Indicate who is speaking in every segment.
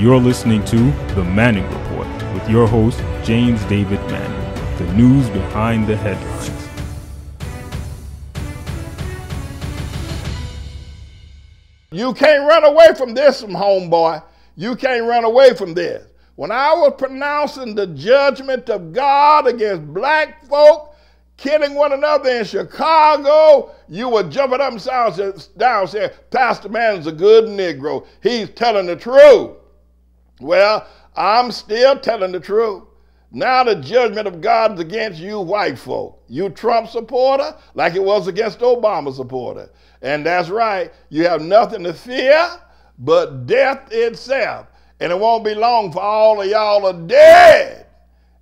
Speaker 1: You're listening to The Manning Report with your host, James David Manning. The news behind the headlines.
Speaker 2: You can't run away from this, homeboy. You can't run away from this. When I was pronouncing the judgment of God against black folk killing one another in Chicago, you were jumping up and down saying, Pastor Manning's a good Negro. He's telling the truth. Well, I'm still telling the truth. Now the judgment of God is against you white folk. You Trump supporter, like it was against Obama supporter. And that's right, you have nothing to fear but death itself. And it won't be long for all of y'all are dead.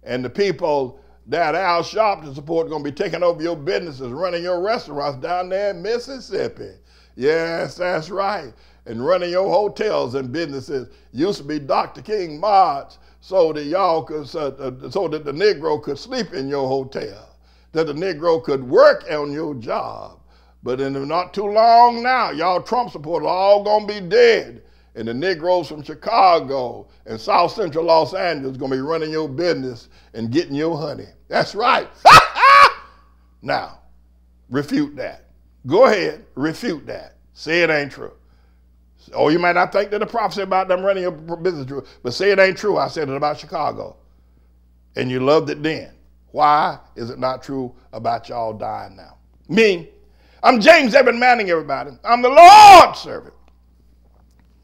Speaker 2: And the people that Al Sharpton support are going to be taking over your businesses, running your restaurants down there in Mississippi. Yes, that's right. And running your hotels and businesses. Used to be Dr. King March so that y'all could, uh, so that the Negro could sleep in your hotel, that the Negro could work on your job. But in not too long now, y'all Trump supporters are all gonna be dead. And the Negroes from Chicago and South Central Los Angeles gonna be running your business and getting your honey. That's right. now, refute that. Go ahead, refute that. Say it ain't true. Oh, you might not think that the prophecy about them running your business true, but say it ain't true. I said it about Chicago. And you loved it then. Why is it not true about y'all dying now? Me, I'm James Evan Manning, everybody. I'm the Lord's servant.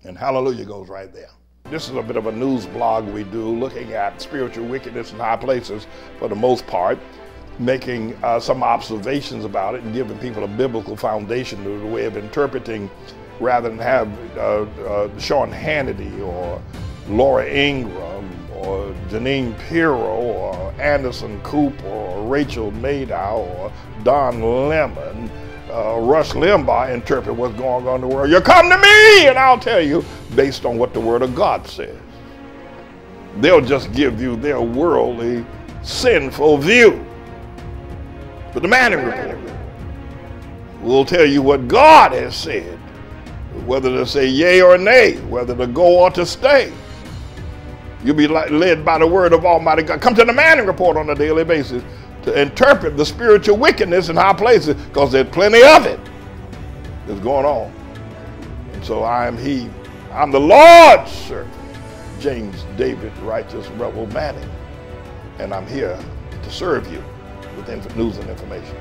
Speaker 2: And hallelujah goes right there. This is a bit of a news blog we do looking at spiritual wickedness in high places for the most part, making uh, some observations about it and giving people a biblical foundation to the way of interpreting rather than have uh, uh, Sean Hannity or Laura Ingraham or Jeanine Pirro or Anderson Cooper or Rachel Maddow or Don Lemon, uh, Rush Limbaugh interpret what's going on in the world. You come to me and I'll tell you based on what the Word of God says. They'll just give you their worldly, sinful view. But the Manning Report will tell you what God has said whether to say yea or nay, whether to go or to stay. You'll be led by the word of Almighty God. Come to the Manning Report on a daily basis to interpret the spiritual wickedness in high places because there's plenty of it that's going on. And so I am he. I'm the Lord's servant, James David Righteous Rebel Manning. And I'm here to serve you with news and information.